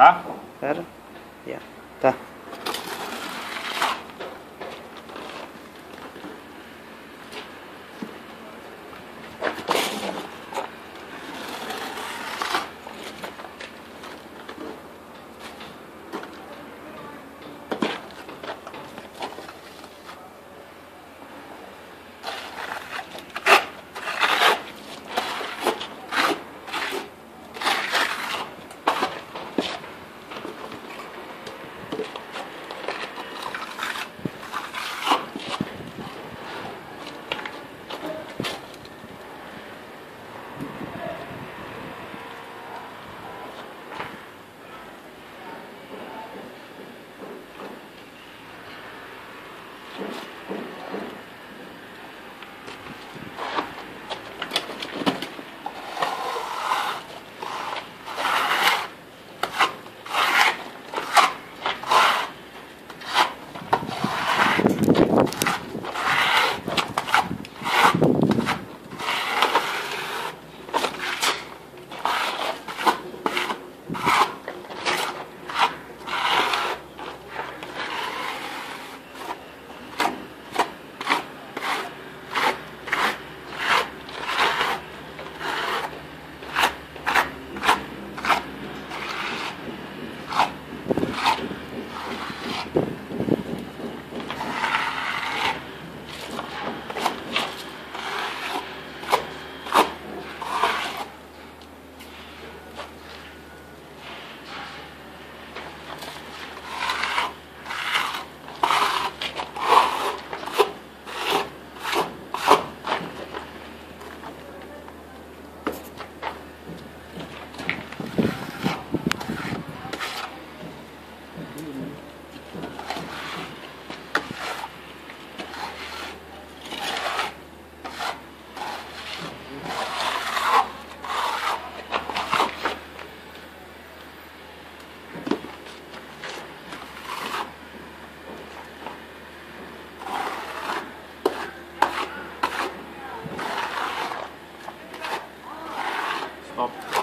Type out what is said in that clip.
tá? Pera. Yeah. Tá. it. トッ